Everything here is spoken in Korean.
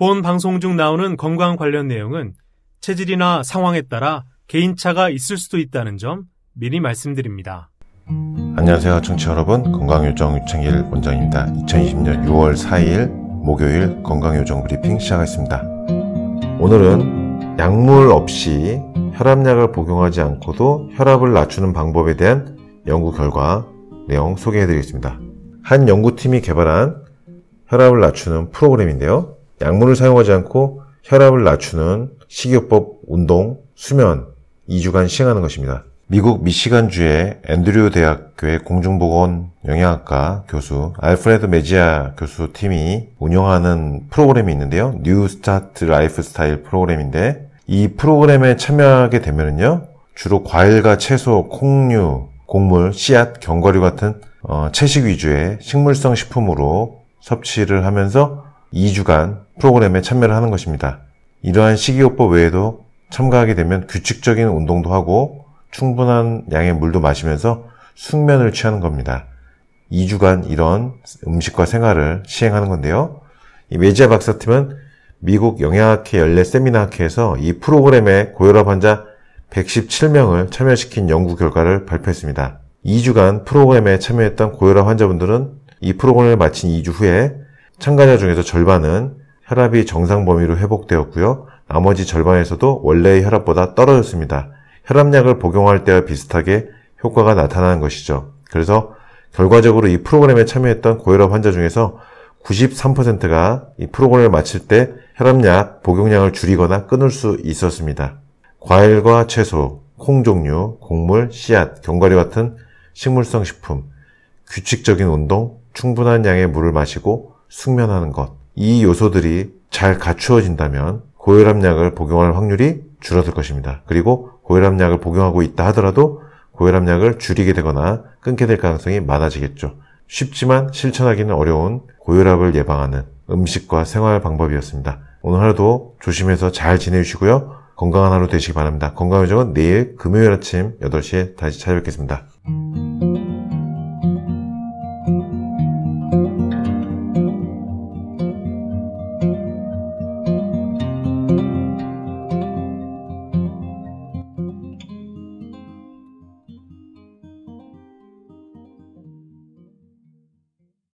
본 방송 중 나오는 건강 관련 내용은 체질이나 상황에 따라 개인차가 있을 수도 있다는 점 미리 말씀드립니다. 안녕하세요 청취자 여러분. 건강요정 유창일 원장입니다. 2020년 6월 4일 목요일 건강요정 브리핑 시작하겠습니다. 오늘은 약물 없이 혈압약을 복용하지 않고도 혈압을 낮추는 방법에 대한 연구 결과 내용 소개해 드리겠습니다. 한 연구팀이 개발한 혈압을 낮추는 프로그램인데요 약물을 사용하지 않고 혈압을 낮추는 식이요법, 운동, 수면 2주간 시행하는 것입니다. 미국 미시간주의 앤드류 대학교의 공중보건 영양학과 교수 알프레드 메지아 교수 팀이 운영하는 프로그램이 있는데요. New Start Lifestyle 프로그램인데 이 프로그램에 참여하게 되면요. 주로 과일과 채소, 콩류, 곡물, 씨앗, 견과류 같은 어, 채식 위주의 식물성 식품으로 섭취를 하면서 2주간 프로그램에 참여를 하는 것입니다. 이러한 식이요법 외에도 참가하게 되면 규칙적인 운동도 하고 충분한 양의 물도 마시면서 숙면을 취하는 겁니다. 2주간 이런 음식과 생활을 시행하는 건데요. 이 메지아 박사팀은 미국 영양학회 연례 세미나학회에서 이 프로그램에 고혈압 환자 117명을 참여시킨 연구 결과를 발표했습니다. 2주간 프로그램에 참여했던 고혈압 환자분들은 이 프로그램을 마친 2주 후에 참가자 중에서 절반은 혈압이 정상 범위로 회복되었고요. 나머지 절반에서도 원래의 혈압보다 떨어졌습니다. 혈압약을 복용할 때와 비슷하게 효과가 나타나는 것이죠. 그래서 결과적으로 이 프로그램에 참여했던 고혈압 환자 중에서 93%가 이 프로그램을 마칠 때 혈압약 복용량을 줄이거나 끊을 수 있었습니다. 과일과 채소, 콩 종류, 곡물, 씨앗, 견과류 같은 식물성 식품, 규칙적인 운동, 충분한 양의 물을 마시고 숙면하는 것. 이 요소들이 잘 갖추어진다면 고혈압약을 복용할 확률이 줄어들 것입니다. 그리고 고혈압약을 복용하고 있다 하더라도 고혈압약을 줄이게 되거나 끊게 될 가능성이 많아지겠죠. 쉽지만 실천하기는 어려운 고혈압을 예방하는 음식과 생활 방법이었습니다. 오늘 하루도 조심해서 잘 지내주시고요. 건강한 하루 되시기 바랍니다. 건강요정은 내일 금요일 아침 8시에 다시 찾아뵙겠습니다.